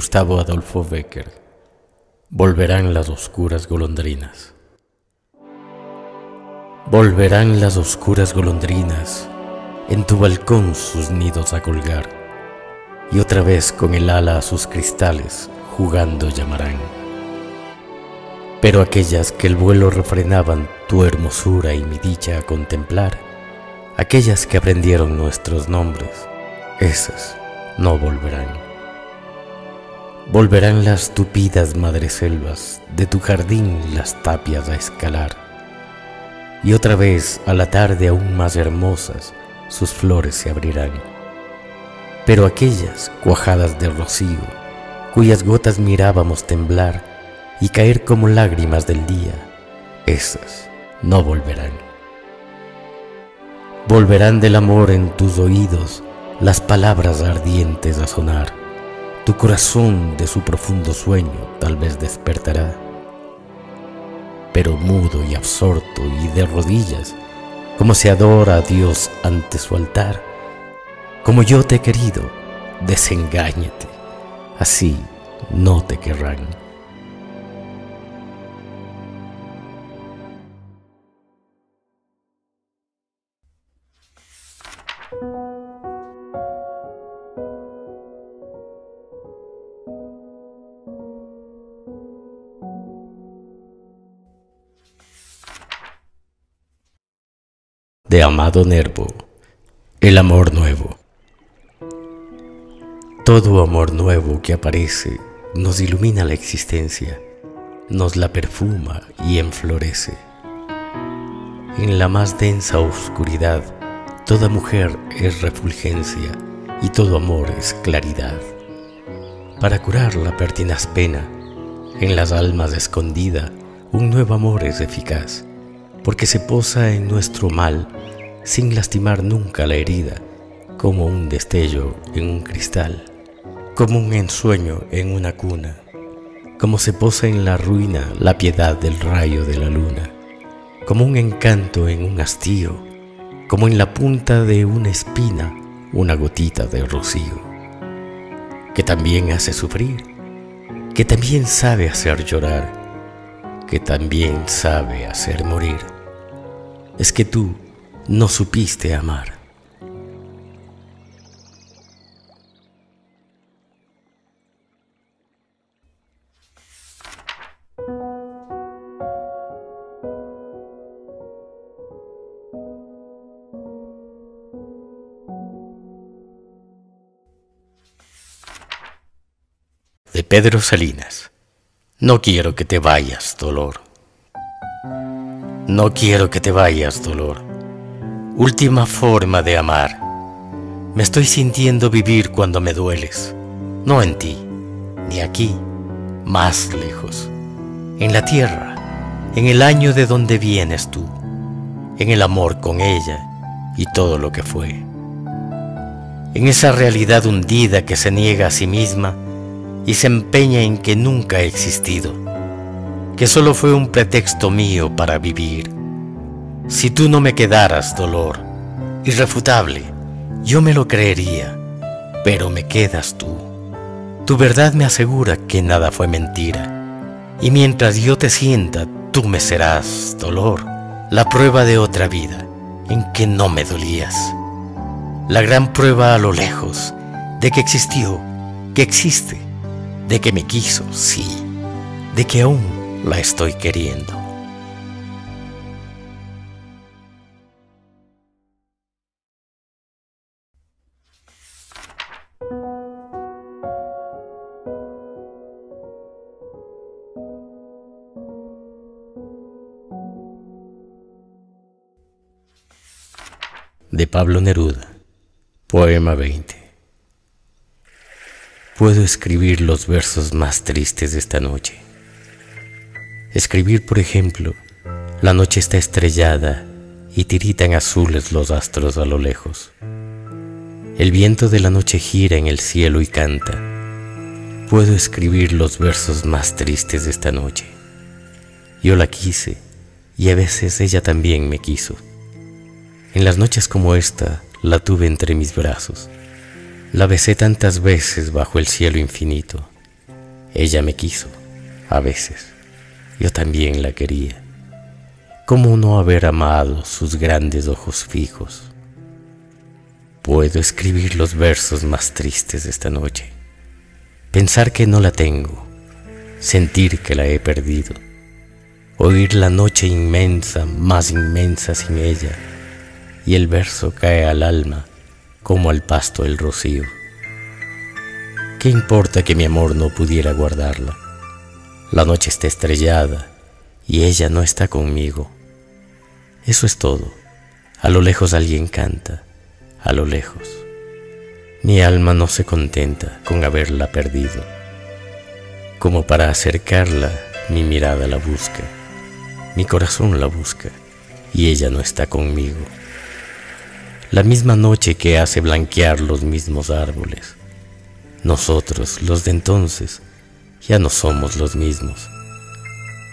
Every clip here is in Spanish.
Gustavo Adolfo Becker. Volverán las oscuras golondrinas. Volverán las oscuras golondrinas en tu balcón sus nidos a colgar y otra vez con el ala a sus cristales jugando llamarán. Pero aquellas que el vuelo refrenaban tu hermosura y mi dicha a contemplar, aquellas que aprendieron nuestros nombres, esas no volverán. Volverán las tupidas madreselvas de tu jardín las tapias a escalar, y otra vez a la tarde aún más hermosas sus flores se abrirán. Pero aquellas cuajadas de rocío, cuyas gotas mirábamos temblar y caer como lágrimas del día, esas no volverán. Volverán del amor en tus oídos las palabras ardientes a sonar. Tu corazón de su profundo sueño tal vez despertará. Pero mudo y absorto y de rodillas, como se adora a Dios ante su altar, como yo te he querido, desengáñate, así no te querrán. De Amado Nervo, el amor nuevo. Todo amor nuevo que aparece nos ilumina la existencia, nos la perfuma y enflorece. En la más densa oscuridad, toda mujer es refulgencia y todo amor es claridad. Para curar la pertinaz pena, en las almas escondida, un nuevo amor es eficaz, porque se posa en nuestro mal sin lastimar nunca la herida, como un destello en un cristal, como un ensueño en una cuna, como se posa en la ruina la piedad del rayo de la luna, como un encanto en un hastío, como en la punta de una espina una gotita de rocío, que también hace sufrir, que también sabe hacer llorar, que también sabe hacer morir. Es que tú, no supiste amar. De Pedro Salinas. No quiero que te vayas, dolor. No quiero que te vayas, dolor. Última forma de amar. Me estoy sintiendo vivir cuando me dueles, no en ti, ni aquí, más lejos, en la tierra, en el año de donde vienes tú, en el amor con ella y todo lo que fue. En esa realidad hundida que se niega a sí misma y se empeña en que nunca ha existido, que solo fue un pretexto mío para vivir si tú no me quedaras, dolor, irrefutable, yo me lo creería, pero me quedas tú. Tu verdad me asegura que nada fue mentira, y mientras yo te sienta, tú me serás, dolor, la prueba de otra vida en que no me dolías. La gran prueba a lo lejos de que existió, que existe, de que me quiso, sí, de que aún la estoy queriendo. de Pablo Neruda, poema 20. Puedo escribir los versos más tristes de esta noche. Escribir, por ejemplo, la noche está estrellada y tiritan azules los astros a lo lejos. El viento de la noche gira en el cielo y canta. Puedo escribir los versos más tristes de esta noche. Yo la quise y a veces ella también me quiso. En las noches como esta la tuve entre mis brazos. La besé tantas veces bajo el cielo infinito. Ella me quiso, a veces. Yo también la quería. ¿Cómo no haber amado sus grandes ojos fijos? Puedo escribir los versos más tristes de esta noche. Pensar que no la tengo, sentir que la he perdido, oír la noche inmensa, más inmensa sin ella, y el verso cae al alma como al pasto el rocío. ¿Qué importa que mi amor no pudiera guardarla? La noche está estrellada y ella no está conmigo. Eso es todo. A lo lejos alguien canta, a lo lejos. Mi alma no se contenta con haberla perdido. Como para acercarla, mi mirada la busca, mi corazón la busca y ella no está conmigo. La misma noche que hace blanquear los mismos árboles nosotros, los de entonces, ya no somos los mismos.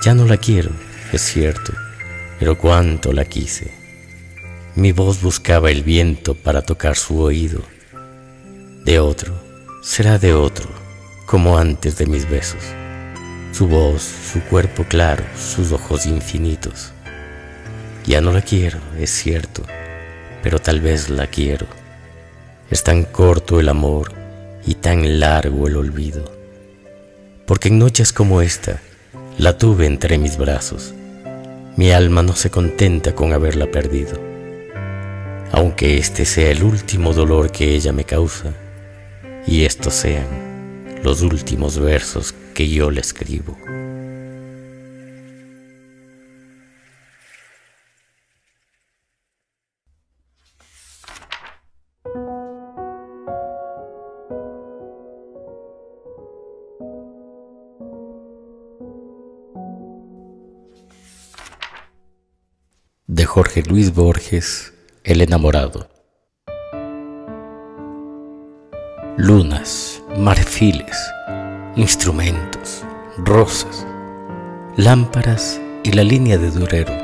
Ya no la quiero, es cierto, pero cuánto la quise. Mi voz buscaba el viento para tocar su oído. De otro, será de otro, como antes de mis besos. Su voz, su cuerpo claro, sus ojos infinitos. Ya no la quiero, es cierto, pero tal vez la quiero. Es tan corto el amor y tan largo el olvido. Porque en noches como esta la tuve entre mis brazos. Mi alma no se contenta con haberla perdido. Aunque este sea el último dolor que ella me causa, y estos sean los últimos versos que yo le escribo. Jorge Luis Borges, El enamorado. Lunas, marfiles, instrumentos, rosas, lámparas y la línea de durero,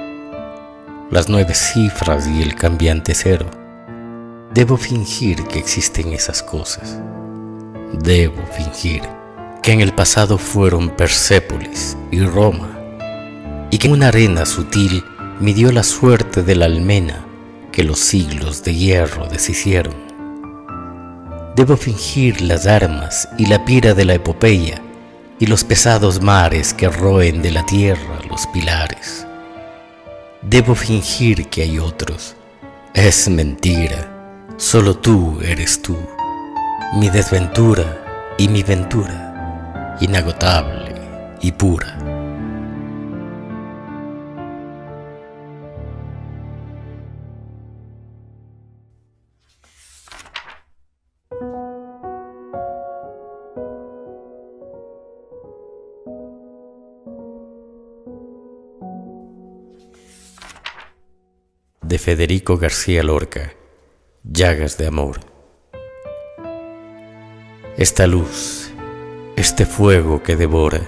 las nueve cifras y el cambiante cero. Debo fingir que existen esas cosas. Debo fingir que en el pasado fueron Persépolis y Roma, y que una arena sutil midió la suerte de la almena que los siglos de hierro deshicieron. Debo fingir las armas y la pira de la epopeya y los pesados mares que roen de la tierra los pilares. Debo fingir que hay otros. Es mentira, solo tú eres tú, mi desventura y mi ventura, inagotable y pura. De Federico García Lorca, Llagas de Amor. Esta luz, este fuego que devora,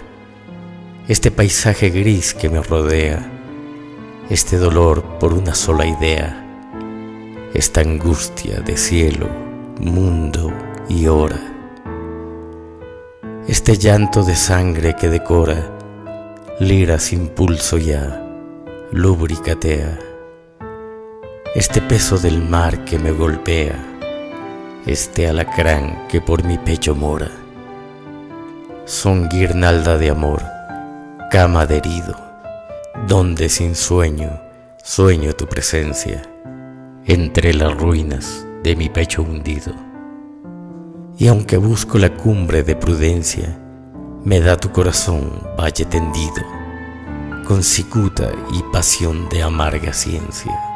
este paisaje gris que me rodea, este dolor por una sola idea, esta angustia de cielo, mundo y hora, este llanto de sangre que decora, lira sin pulso ya, lubricatea este peso del mar que me golpea, este alacrán que por mi pecho mora, son guirnalda de amor, cama de herido, donde sin sueño sueño tu presencia, entre las ruinas de mi pecho hundido. Y aunque busco la cumbre de prudencia, me da tu corazón valle tendido, con cicuta y pasión de amarga ciencia.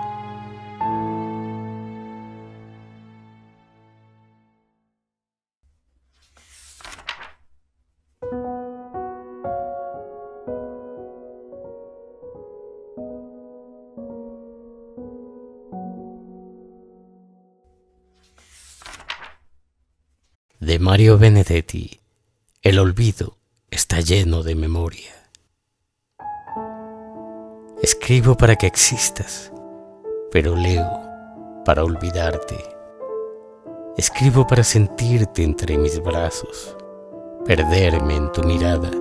De Mario Benedetti, el olvido está lleno de memoria. Escribo para que existas, pero leo para olvidarte. Escribo para sentirte entre mis brazos, perderme en tu mirada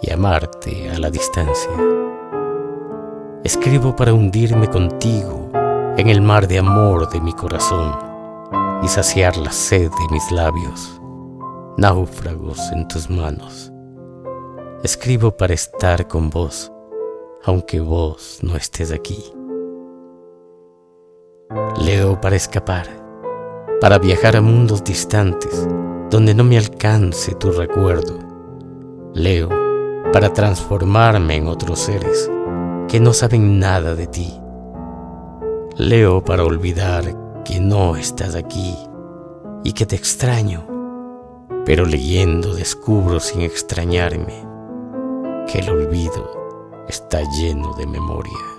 y amarte a la distancia. Escribo para hundirme contigo en el mar de amor de mi corazón y saciar la sed de mis labios, náufragos en tus manos. Escribo para estar con vos, aunque vos no estés aquí. Leo para escapar, para viajar a mundos distantes donde no me alcance tu recuerdo. Leo para transformarme en otros seres que no saben nada de ti. Leo para olvidar que no estás aquí y que te extraño, pero leyendo descubro sin extrañarme que el olvido está lleno de memoria.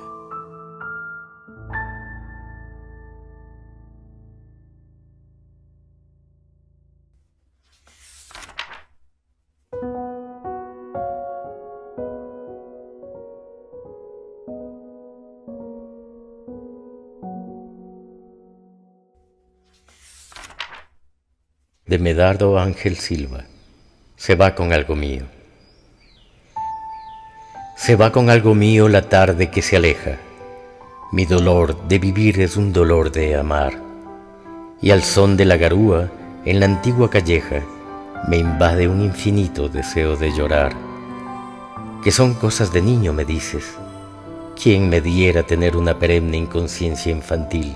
De Medardo Ángel Silva. Se va con algo mío. Se va con algo mío la tarde que se aleja. Mi dolor de vivir es un dolor de amar. Y al son de la garúa, en la antigua calleja, me invade un infinito deseo de llorar. Que son cosas de niño, me dices. ¿Quién me diera tener una perenne inconsciencia infantil?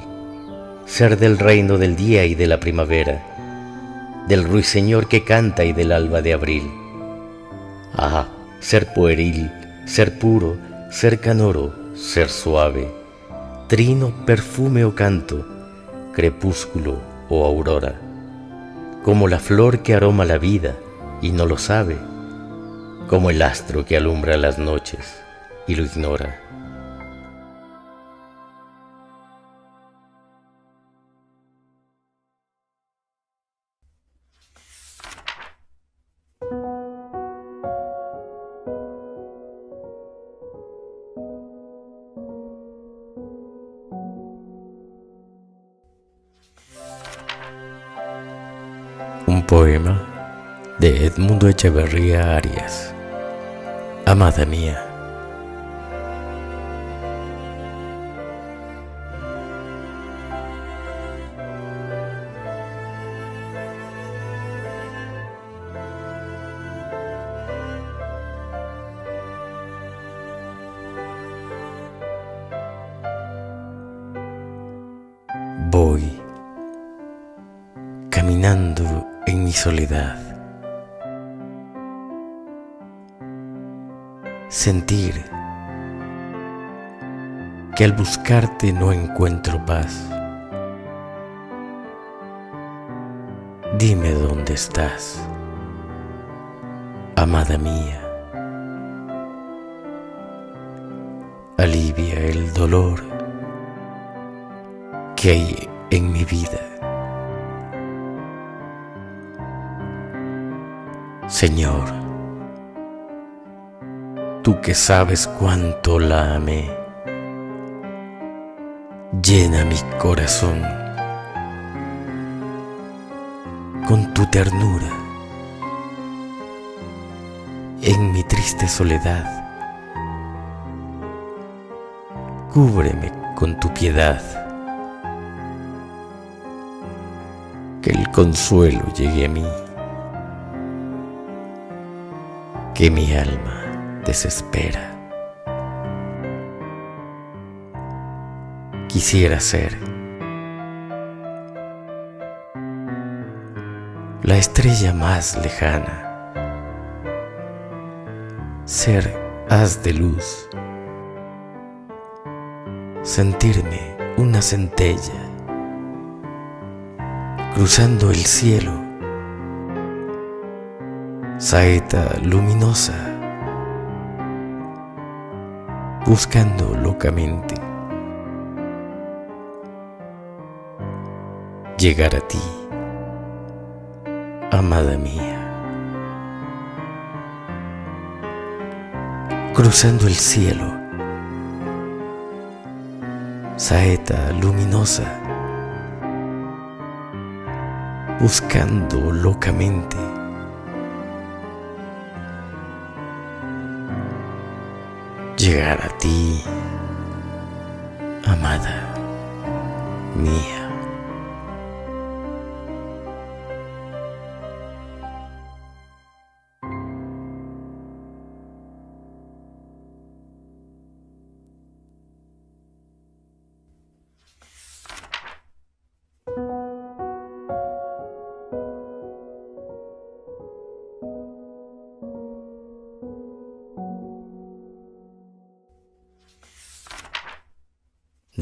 Ser del reino del día y de la primavera del ruiseñor que canta y del alba de abril. Ah, ser pueril, ser puro, ser canoro, ser suave, trino, perfume o canto, crepúsculo o aurora, como la flor que aroma la vida y no lo sabe, como el astro que alumbra las noches y lo ignora. Poema de Edmundo Echeverría Arias. Amada mía. Sentir que al buscarte no encuentro paz. Dime dónde estás, amada mía. Alivia el dolor que hay en mi vida. Señor, tú que sabes cuánto la amé, llena mi corazón con tu ternura en mi triste soledad. Cúbreme con tu piedad, que el consuelo llegue a mí. que mi alma desespera. Quisiera ser la estrella más lejana, ser haz de luz, sentirme una centella cruzando el cielo. Saeta luminosa, buscando locamente llegar a ti, amada mía. Cruzando el cielo, saeta luminosa, buscando locamente llegar a ti, amada mía.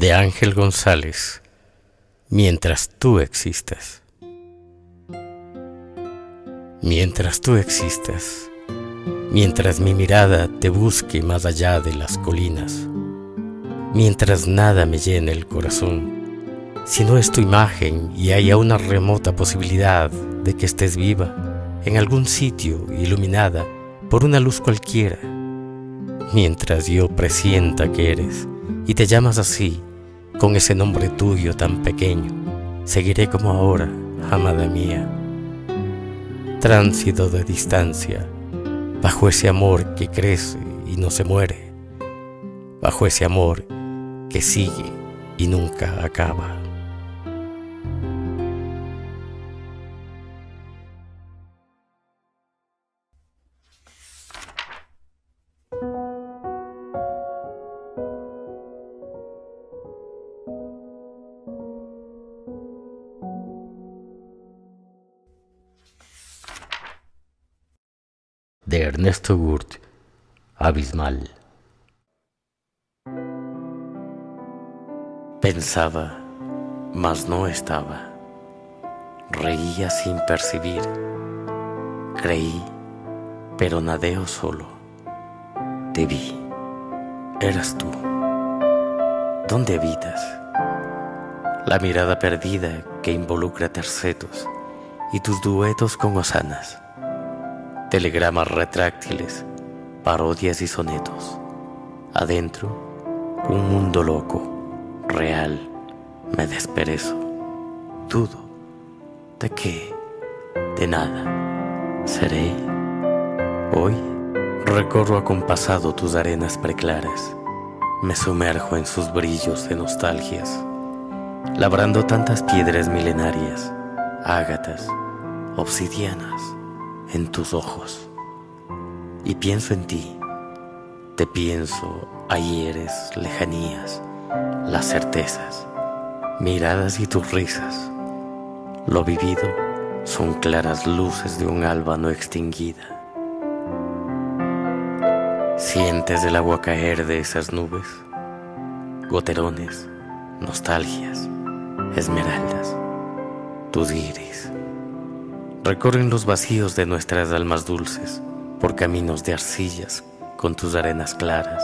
De Ángel González, mientras tú existes. Mientras tú existes, mientras mi mirada te busque más allá de las colinas, mientras nada me llene el corazón, si no es tu imagen y haya una remota posibilidad de que estés viva en algún sitio iluminada por una luz cualquiera, mientras yo presienta que eres y te llamas así, con ese nombre tuyo tan pequeño, seguiré como ahora, amada mía. Tránsito de distancia, bajo ese amor que crece y no se muere, bajo ese amor que sigue y nunca acaba. De Ernesto Gurt, Abismal. Pensaba, mas no estaba. Reía sin percibir. Creí, pero nadeo solo. Te vi. Eras tú. ¿Dónde habitas? La mirada perdida que involucra tercetos y tus duetos con osanas telegramas retráctiles, parodias y sonetos. Adentro, un mundo loco, real, me desperezo. Dudo. ¿De qué? De nada. Seré. Hoy recorro acompasado tus arenas preclaras. Me sumerjo en sus brillos de nostalgias, labrando tantas piedras milenarias, ágatas, obsidianas en tus ojos y pienso en ti. Te pienso ayeres, lejanías, las certezas, miradas y tus risas. Lo vivido son claras luces de un alba no extinguida. Sientes el agua caer de esas nubes, goterones, nostalgias, esmeraldas, tus iris recorren los vacíos de nuestras almas dulces por caminos de arcillas con tus arenas claras,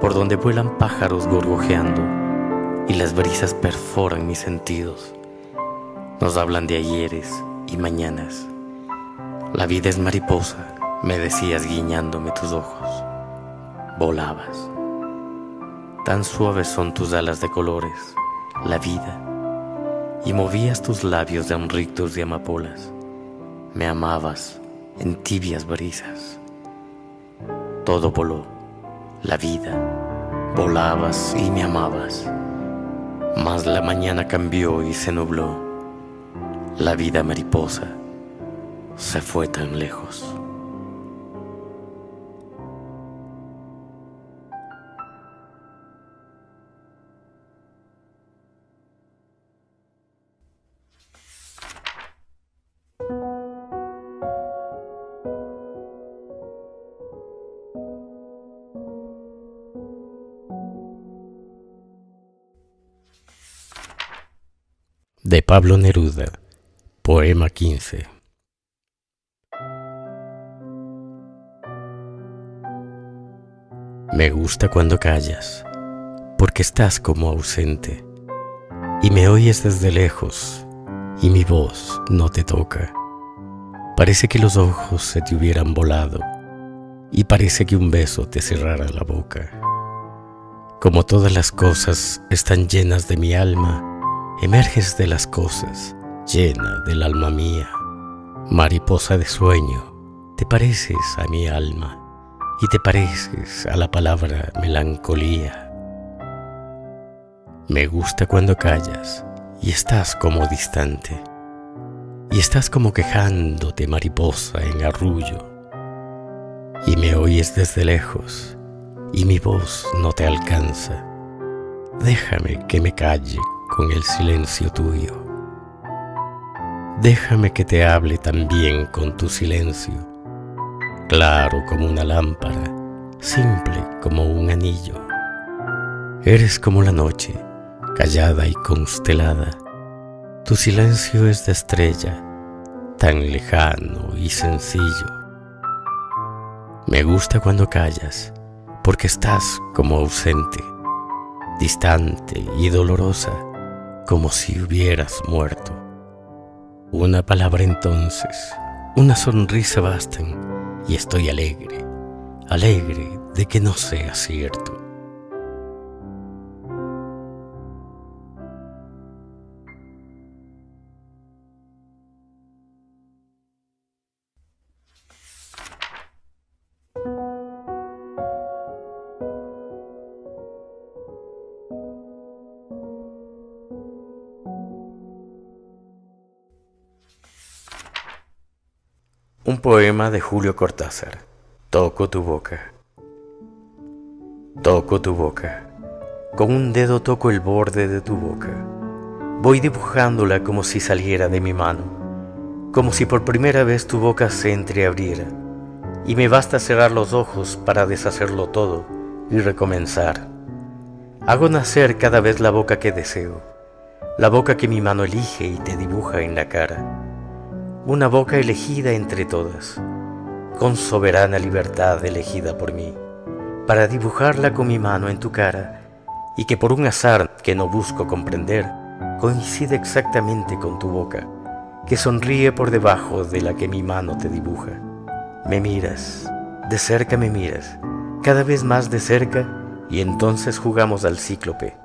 por donde vuelan pájaros gorgojeando y las brisas perforan mis sentidos. Nos hablan de ayeres y mañanas. La vida es mariposa, me decías guiñándome tus ojos. Volabas. Tan suaves son tus alas de colores, la vida, y movías tus labios de rictos de amapolas me amabas en tibias brisas. Todo voló, la vida, volabas y me amabas. Mas la mañana cambió y se nubló. La vida mariposa se fue tan lejos. De Pablo Neruda, poema 15. Me gusta cuando callas, porque estás como ausente, y me oyes desde lejos, y mi voz no te toca. Parece que los ojos se te hubieran volado, y parece que un beso te cerrara la boca. Como todas las cosas están llenas de mi alma, Emerges de las cosas, llena del alma mía. Mariposa de sueño, te pareces a mi alma, y te pareces a la palabra melancolía. Me gusta cuando callas y estás como distante, y estás como quejándote mariposa en arrullo, y me oyes desde lejos y mi voz no te alcanza. Déjame que me calle con el silencio tuyo. Déjame que te hable también con tu silencio, claro como una lámpara, simple como un anillo. Eres como la noche, callada y constelada. Tu silencio es de estrella, tan lejano y sencillo. Me gusta cuando callas, porque estás como ausente, distante y dolorosa, como si hubieras muerto. Una palabra entonces, una sonrisa bastan y estoy alegre, alegre de que no sea cierto. Un poema de Julio Cortázar. Toco tu boca. Toco tu boca. Con un dedo toco el borde de tu boca. Voy dibujándola como si saliera de mi mano, como si por primera vez tu boca se entreabriera, y me basta cerrar los ojos para deshacerlo todo y recomenzar. Hago nacer cada vez la boca que deseo, la boca que mi mano elige y te dibuja en la cara una boca elegida entre todas, con soberana libertad elegida por mí, para dibujarla con mi mano en tu cara y que por un azar que no busco comprender, coincide exactamente con tu boca, que sonríe por debajo de la que mi mano te dibuja. Me miras, de cerca me miras, cada vez más de cerca, y entonces jugamos al cíclope.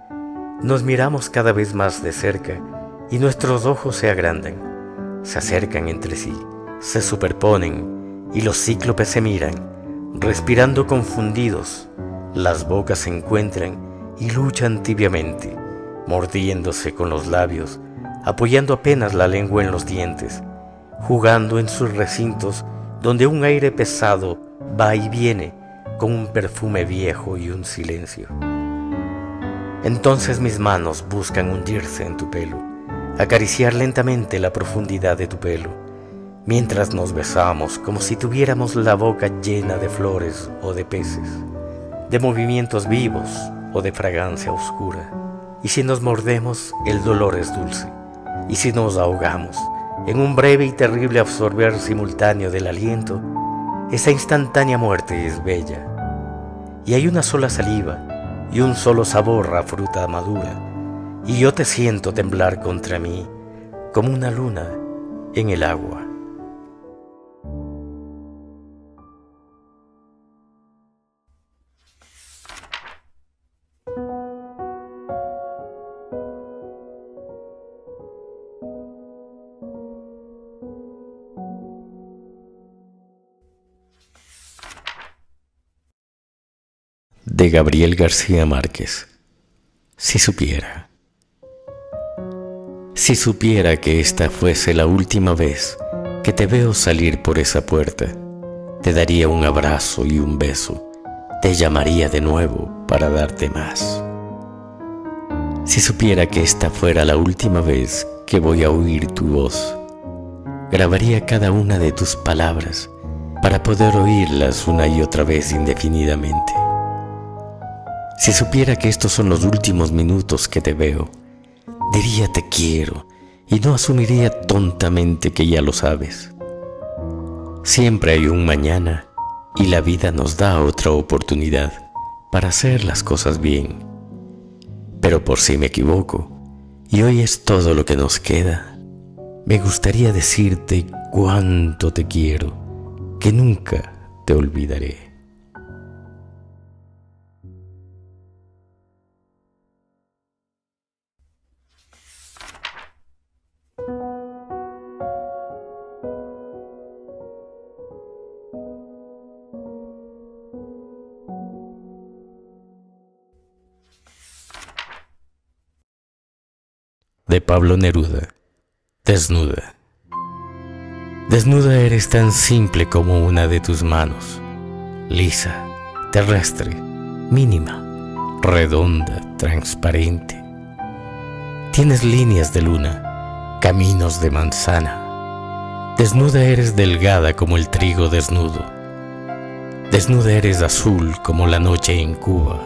Nos miramos cada vez más de cerca y nuestros ojos se agrandan se acercan entre sí, se superponen y los cíclopes se miran, respirando confundidos, las bocas se encuentran y luchan tibiamente, mordiéndose con los labios, apoyando apenas la lengua en los dientes, jugando en sus recintos donde un aire pesado va y viene con un perfume viejo y un silencio. Entonces mis manos buscan hundirse en tu pelo acariciar lentamente la profundidad de tu pelo, mientras nos besamos como si tuviéramos la boca llena de flores o de peces, de movimientos vivos o de fragancia oscura. Y si nos mordemos, el dolor es dulce. Y si nos ahogamos, en un breve y terrible absorber simultáneo del aliento, esa instantánea muerte es bella. Y hay una sola saliva y un solo sabor a fruta madura y yo te siento temblar contra mí como una luna en el agua. De Gabriel García Márquez. Si supiera. Si supiera que esta fuese la última vez que te veo salir por esa puerta, te daría un abrazo y un beso, te llamaría de nuevo para darte más. Si supiera que esta fuera la última vez que voy a oír tu voz, grabaría cada una de tus palabras para poder oírlas una y otra vez indefinidamente. Si supiera que estos son los últimos minutos que te veo, diría te quiero y no asumiría tontamente que ya lo sabes. Siempre hay un mañana y la vida nos da otra oportunidad para hacer las cosas bien. Pero por si me equivoco, y hoy es todo lo que nos queda, me gustaría decirte cuánto te quiero, que nunca te olvidaré. Pablo Neruda, desnuda. Desnuda eres tan simple como una de tus manos, lisa, terrestre, mínima, redonda, transparente. Tienes líneas de luna, caminos de manzana. Desnuda eres delgada como el trigo desnudo. Desnuda eres azul como la noche en Cuba.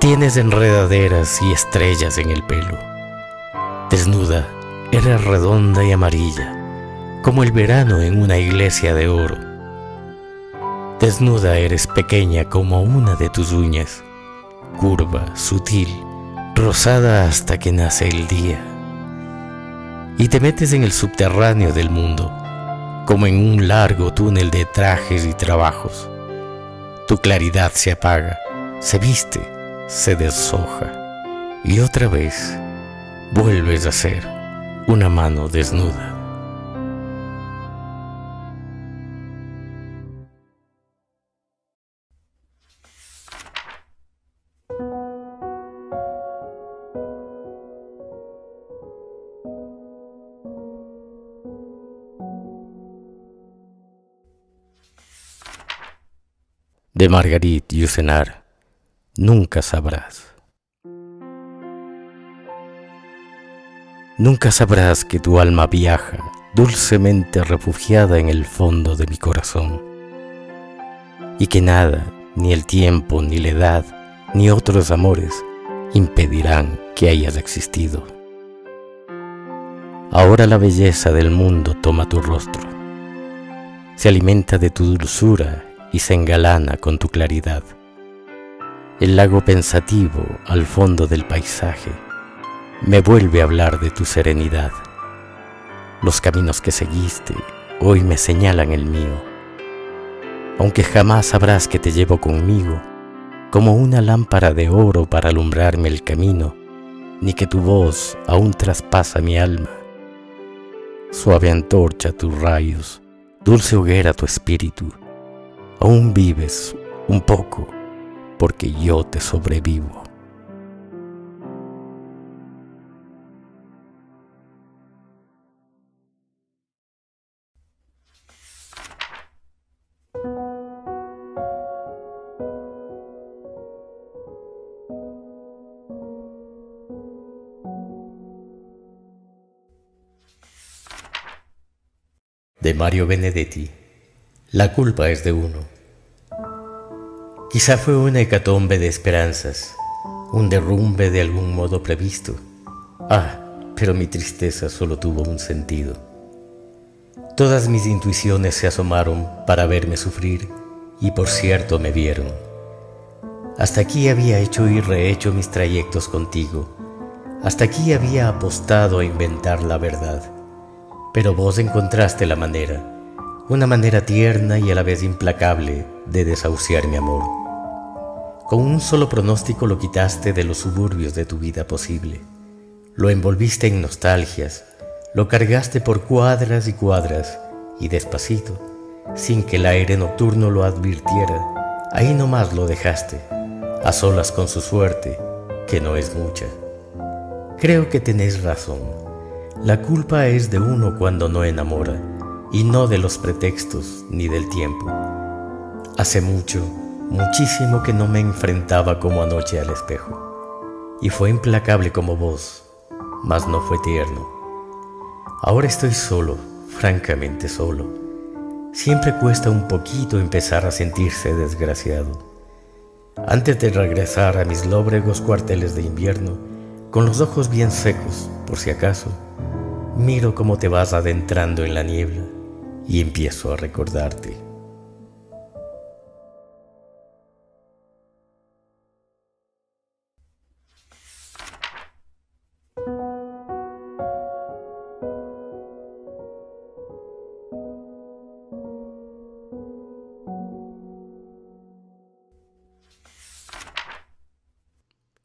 Tienes enredaderas y estrellas en el pelo. Desnuda eres redonda y amarilla como el verano en una iglesia de oro. Desnuda eres pequeña como una de tus uñas, curva, sutil, rosada hasta que nace el día. Y te metes en el subterráneo del mundo, como en un largo túnel de trajes y trabajos. Tu claridad se apaga, se viste, se deshoja, y otra vez vuelves a ser una mano desnuda. de Marguerite Yourcenar, nunca sabrás. Nunca sabrás que tu alma viaja dulcemente refugiada en el fondo de mi corazón y que nada, ni el tiempo, ni la edad, ni otros amores impedirán que hayas existido. Ahora la belleza del mundo toma tu rostro, se alimenta de tu dulzura y se engalana con tu claridad. El lago pensativo al fondo del paisaje me vuelve a hablar de tu serenidad. Los caminos que seguiste hoy me señalan el mío, aunque jamás sabrás que te llevo conmigo como una lámpara de oro para alumbrarme el camino, ni que tu voz aún traspasa mi alma. Suave antorcha tus rayos, dulce hoguera tu espíritu, Aún vives un poco porque yo te sobrevivo. De Mario Benedetti. La culpa es de uno. Quizá fue una hecatombe de esperanzas, un derrumbe de algún modo previsto. Ah, pero mi tristeza solo tuvo un sentido. Todas mis intuiciones se asomaron para verme sufrir y por cierto me vieron. Hasta aquí había hecho y rehecho mis trayectos contigo. Hasta aquí había apostado a inventar la verdad. Pero vos encontraste la manera, una manera tierna y a la vez implacable de desahuciar mi amor. Con un solo pronóstico lo quitaste de los suburbios de tu vida posible. Lo envolviste en nostalgias, lo cargaste por cuadras y cuadras, y despacito, sin que el aire nocturno lo advirtiera, ahí nomás lo dejaste, a solas con su suerte, que no es mucha. Creo que tenés razón. La culpa es de uno cuando no enamora, y no de los pretextos ni del tiempo. Hace mucho, muchísimo que no me enfrentaba como anoche al espejo, y fue implacable como vos, mas no fue tierno. Ahora estoy solo, francamente solo. Siempre cuesta un poquito empezar a sentirse desgraciado. Antes de regresar a mis lóbregos cuarteles de invierno, con los ojos bien secos, por si acaso, miro cómo te vas adentrando en la niebla y empiezo a recordarte.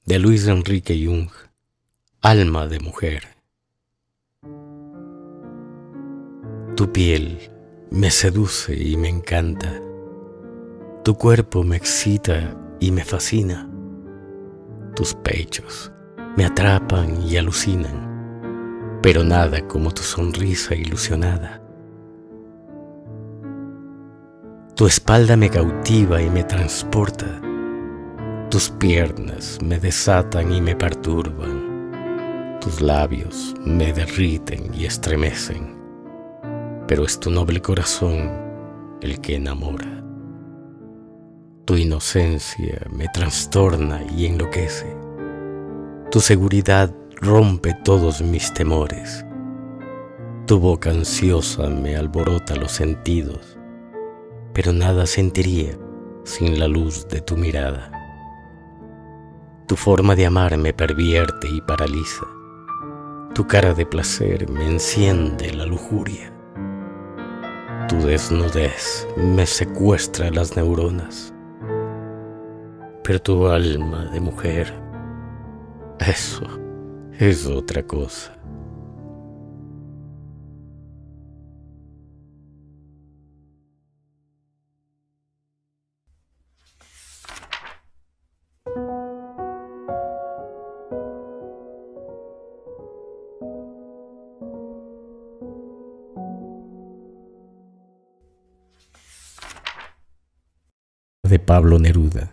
de Luis Enrique Jung, Alma de mujer. Tu piel me seduce y me encanta. Tu cuerpo me excita y me fascina. Tus pechos me atrapan y alucinan. pero nada como tu sonrisa ilusionada. Tu espalda me cautiva y me transporta. Tus piernas me desatan y me perturban. Tus labios me derriten y estremecen. Pero es tu noble corazón el que enamora. Tu inocencia me trastorna y enloquece. Tu seguridad rompe todos mis temores. Tu boca ansiosa me alborota los sentidos, pero nada sentiría sin la luz de tu mirada. Tu forma de amar me pervierte y paraliza. Tu cara de placer me enciende la lujuria. Tu desnudez me secuestra las neuronas. Pero tu alma de mujer, eso es otra cosa. De Pablo Neruda.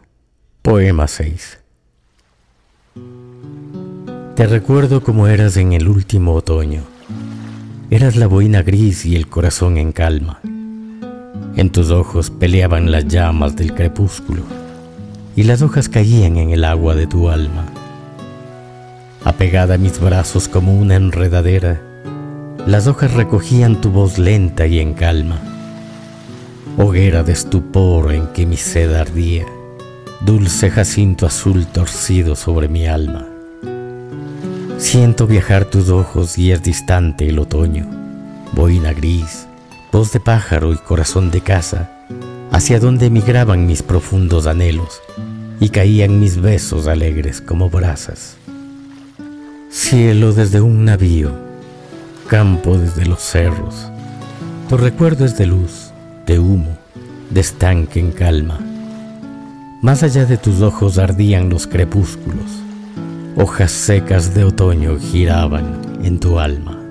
Poema 6. Te recuerdo como eras en el último otoño. Eras la boina gris y el corazón en calma. En tus ojos peleaban las llamas del crepúsculo y las hojas caían en el agua de tu alma. Apegada a mis brazos como una enredadera, las hojas recogían tu voz lenta y en calma. Hoguera de estupor en que mi sed ardía, dulce jacinto azul torcido sobre mi alma. Siento viajar tus ojos y es distante el otoño, boina gris, voz de pájaro y corazón de casa, hacia donde migraban mis profundos anhelos y caían mis besos alegres como brasas. Cielo desde un navío, campo desde los cerros, tu recuerdo es de luz, de humo, de estanque en calma. Más allá de tus ojos ardían los crepúsculos hojas secas de otoño giraban en tu alma.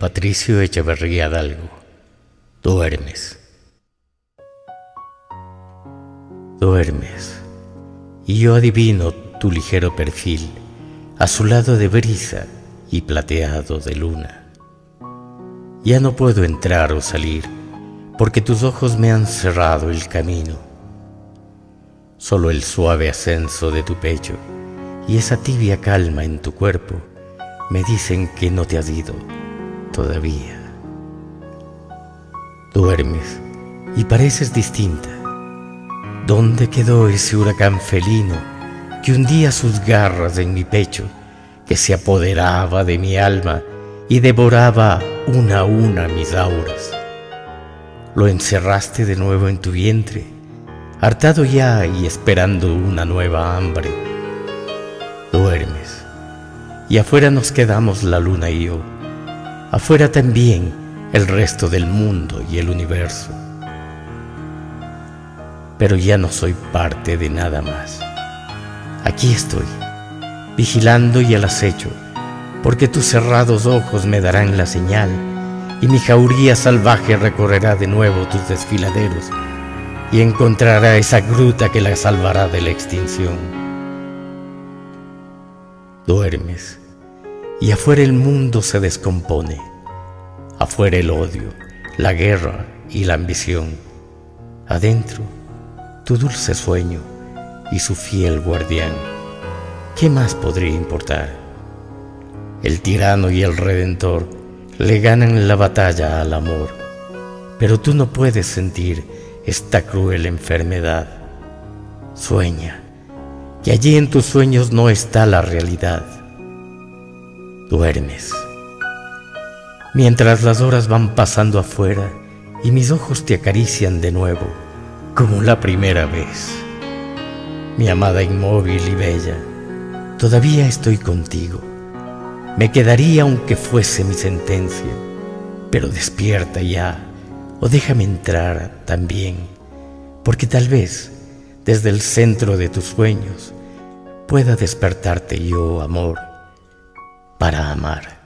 Patricio Echeverría Dalgo. Duermes. Duermes, y yo adivino tu ligero perfil, azulado de brisa y plateado de luna. Ya no puedo entrar o salir, porque tus ojos me han cerrado el camino. Solo el suave ascenso de tu pecho y esa tibia calma en tu cuerpo me dicen que no te has ido todavía. Duermes y pareces distinta ¿Dónde quedó ese huracán felino que hundía sus garras en mi pecho, que se apoderaba de mi alma y devoraba una a una mis auras? Lo encerraste de nuevo en tu vientre, hartado ya y esperando una nueva hambre. Duermes, y afuera nos quedamos la luna y yo, afuera también el resto del mundo y el universo pero ya no soy parte de nada más. Aquí estoy, vigilando y al acecho, porque tus cerrados ojos me darán la señal y mi jauría salvaje recorrerá de nuevo tus desfiladeros y encontrará esa gruta que la salvará de la extinción. Duermes y afuera el mundo se descompone, afuera el odio, la guerra y la ambición, adentro tu dulce sueño y su fiel guardián. ¿Qué más podría importar? El tirano y el redentor le ganan la batalla al amor, pero tú no puedes sentir esta cruel enfermedad. Sueña, que allí en tus sueños no está la realidad. Duermes. Mientras las horas van pasando afuera y mis ojos te acarician de nuevo, como la primera vez. mi amada inmóvil y bella, todavía estoy contigo. Me quedaría aunque fuese mi sentencia, pero despierta ya o déjame entrar también, porque tal vez desde el centro de tus sueños pueda despertarte yo, amor, para amar.